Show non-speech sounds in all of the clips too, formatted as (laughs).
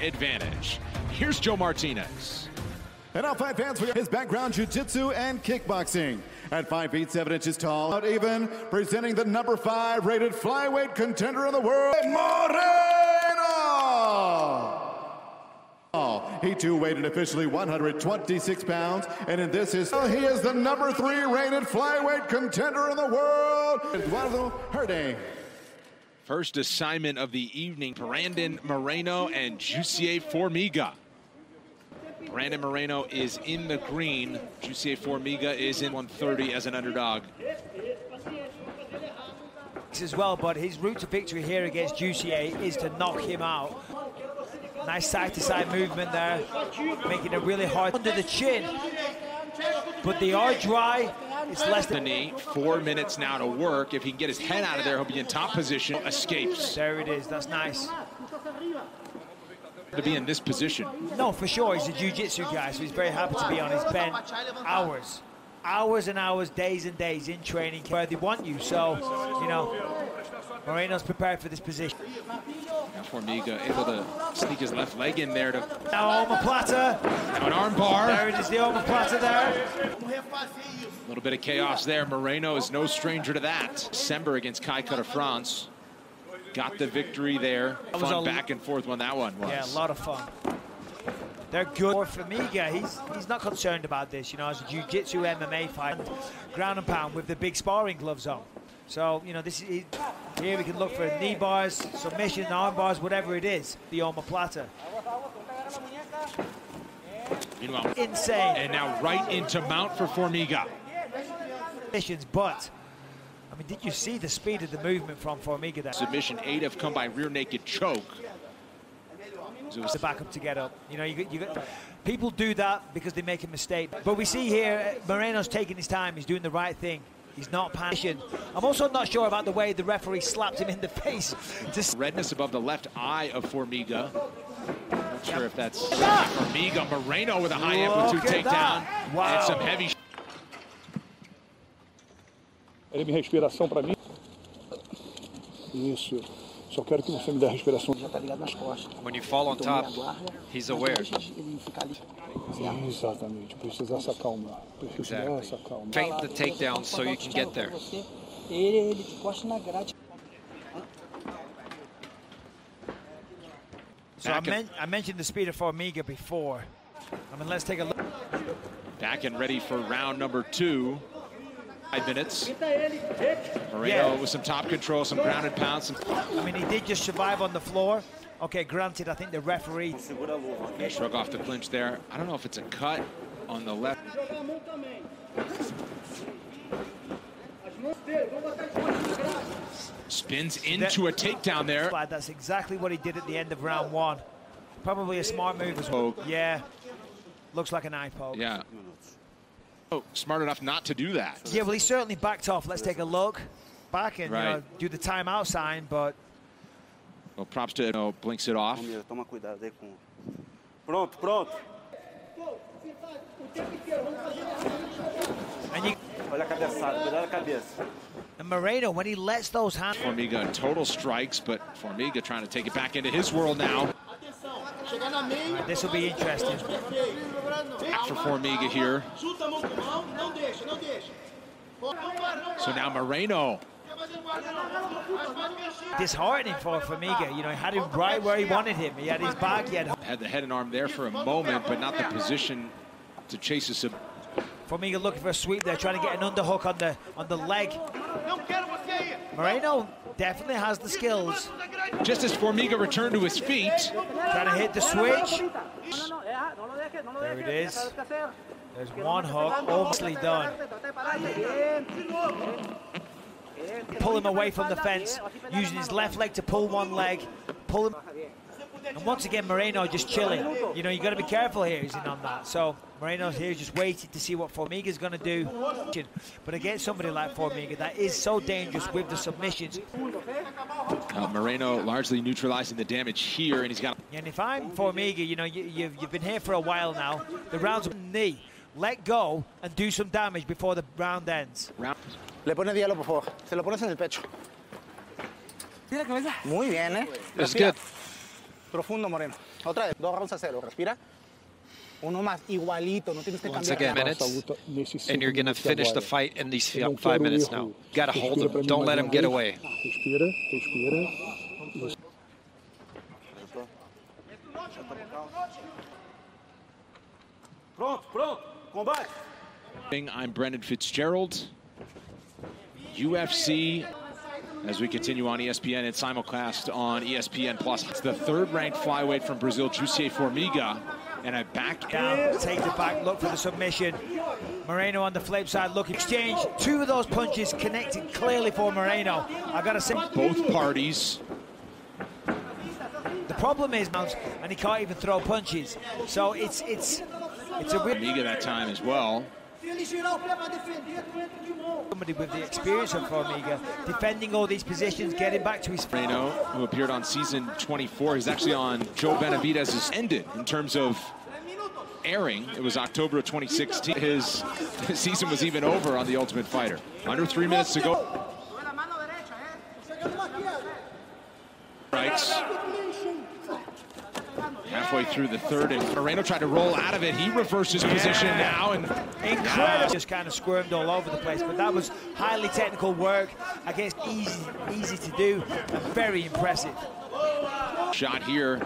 advantage. Here's Joe Martinez. And all five fans for his background, jiu-jitsu and kickboxing. At 5 feet 7 inches tall, out even, presenting the number 5 rated flyweight contender in the world, Moreno! He too weighed officially 126 pounds, and in this is he is the number 3 rated flyweight contender in the world, Eduardo Herde. First assignment of the evening, Brandon Moreno and Jussier Formiga. Brandon Moreno is in the green. Jussier Formiga is in 130 as an underdog. As well, but his route to victory here against Jussier is to knock him out. Nice side-to-side -side movement there, making it really hard under the chin. But they are dry. It's less than knee. Four minutes now to work. If he can get his head out of there, he'll be in top position. Escapes. There it is. That's nice to be in this position. No, for sure. He's a jiu-jitsu guy, so he's very happy to be on his bench. Hours, hours and hours, days and days in training where they want you. So, you know, Moreno's prepared for this position. Now Formiga able to sneak his left leg in there to... Now omoplata. Now an arm bar. There it is, the omoplata there. A little bit of chaos there. Moreno is no stranger to that. Sember against Kai Kara-France. Got the victory there. Fun back and forth when that one was. Yeah, a lot of fun. They're good. For Formiga, he's he's not concerned about this, you know, as a jiu-jitsu MMA fight, ground and pound with the big sparring gloves on. So, you know, this is here we can look for knee bars, submission, arm bars, whatever it is, the omoplata. Meanwhile, insane. And now right into mount for Formiga. Submissions, but I mean, did you see the speed of the movement from Formiga there? Submission eight have come by rear naked choke. To back up to get up. You know, you, you, people do that because they make a mistake. But we see here, Moreno's taking his time. He's doing the right thing. He's not panicking. I'm also not sure about the way the referee slapped him in the (laughs) face. Just Redness above the left eye of Formiga. Not sure if that's Formiga. Moreno with a high amplitude takedown. Wow. And some heavy Ele me respiração para mim. Isso. Só quero que você me dê a respiração. Já tá ligado nas costas. When you fall on top, he's aware. Exatamente. Precisa essa calma. Precisa exactly. essa calma. Feint the takedown so you can get there. Ele, ele te costa na grade. So I, men I, mentioned the speed of Formiga before. I mean, let's take a look. Back and ready for round number two. Five minutes. Moreno yeah. with some top control, some grounded pounds. Some... I mean, he did just survive on the floor. Okay, granted, I think the referee... Yeah, shrug off the clinch there. I don't know if it's a cut on the left. Spins into a takedown there. That's exactly what he did at the end of round one. Probably a smart move as well. Yeah. Looks like an eye poke. Yeah. Oh, smart enough not to do that. Yeah, well, he certainly backed off. Let's take a look back and right. you know, do the timeout sign, but... Well, props to, you know, blinks it off. Eh, pronto, pronto. And you... Olha a cabeçada, cuidado a cabeça. And Moreno, when he lets those hands... Formiga total strikes, but Formiga trying to take it back into his world now. Right, this will be interesting. For Formiga here. So now Moreno. Disheartening for Formiga. You know, he had him right where he wanted him. He had his back. He had, had the head and arm there for a moment, but not the position to chase a sub. Formiga looking for a sweep there, trying to get an underhook on the on the leg. Moreno definitely has the skills. Just as Formiga returned to his feet. Trying to hit the switch. There it is. There's one hook, obviously done. Pull him away from the fence, using his left leg to pull one leg. Pull him. And once again, Moreno just chilling. You know, you got to be careful here, he's in on that. So Moreno's here just waiting to see what Formiga's going to do. But against somebody like Formiga, that is so dangerous with the submissions. Uh, Moreno largely neutralizing the damage here, and he's got... And if I'm Formiga, you know, you, you've, you've been here for a while now. The round's knee. Let go and do some damage before the round ends. Round. Le pone diálogo, por favor. Se lo pones en el pecho. Muy bien, ¿eh? That's good. Profundo, Moreno. Otra vez, dos rounds a cero. Respira. Uno más, igualito, no tienes que Once cambiar. again, minutes, and you're going to finish the fight in these fi- five minutes now. Got to hold him. Don't let him get away. Respira, respira. Pronto, pronto. Combate. I'm Brendan Fitzgerald. UFC as we continue on ESPN and simulcast on ESPN Plus. It's the third ranked flyweight from Brazil, Jussier Formiga. And I back down, take the back, look for the submission. Moreno on the flip side, look, exchange. Two of those punches connected clearly for Moreno. I gotta say, both parties. The problem is, and he can't even throw punches. So it's it's it's a real. Formiga that time as well. Somebody with the experience of Formiga, defending all these positions, getting back to his. Moreno, who appeared on season 24, he's actually on Joe Benavidez's ended in terms of airing. It was October of 2016. His, his season was even over on The Ultimate Fighter. Under three minutes to go. Rights. Halfway through the third, and Moreno tried to roll out of it. He reverses his position now, and incredible. Just kind of squirmed all over the place, but that was highly technical work against easy, easy to do, and very impressive. Shot here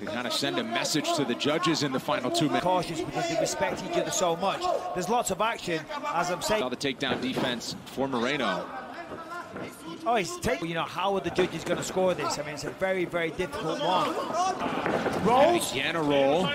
to kind of send a message to the judges in the final two minutes. Cautious because they respect each other so much. There's lots of action, as I'm saying. All the takedown defense for Moreno. Oh, he's taking, you know, how are the judges going to score this? I mean, it's a very, very difficult one. Rolls. Again, a roll.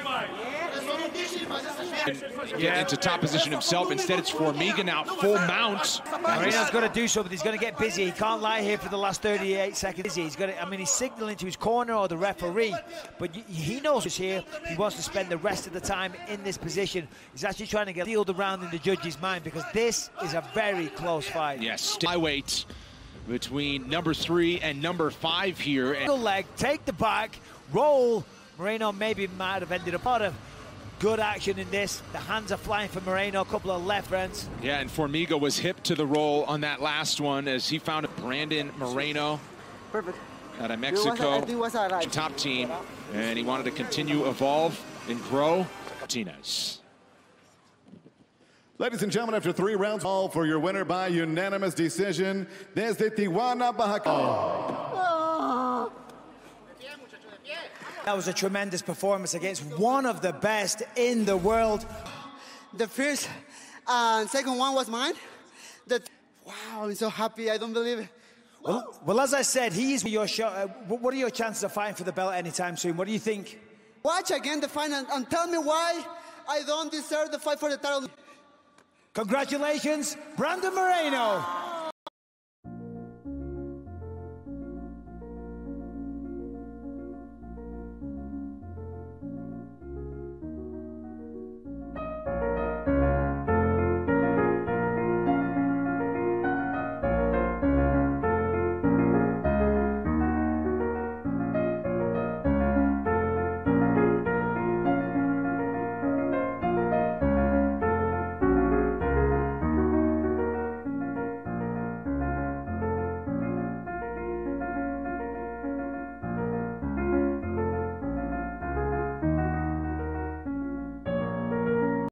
Get into top position himself. Instead, it's Formiga now, full mount. Moreno's got to do something. He's going to get busy. He can't lie here for the last 38 seconds. He's got to, I mean, he's signaling to his corner or the referee, but he knows he's here. He wants to spend the rest of the time in this position. He's actually trying to get sealed around in the judge's mind because this is a very close fight. Yes, flyweight between number three and number five here. And leg, take the back, roll. Moreno maybe might have ended up out of good action in this. The hands are flying for Moreno, a couple of left hands. Yeah, and Formiga was hip to the roll on that last one as he found Brandon Moreno Perfect. out of Mexico, top team, and he wanted to continue, evolve, and grow. Martinez. Ladies and gentlemen, after three rounds, all for your winner by unanimous decision, desde Tijuana, Baja California. That was a tremendous performance against one of the best in the world. The first and second one was mine. The wow, I'm so happy. I don't believe it. Well, well as I said, he is your show. Uh, what are your chances of fighting for the belt anytime soon? What do you think? Watch again the fight and, and tell me why I don't deserve the fight for the title. Congratulations, Brandon Moreno.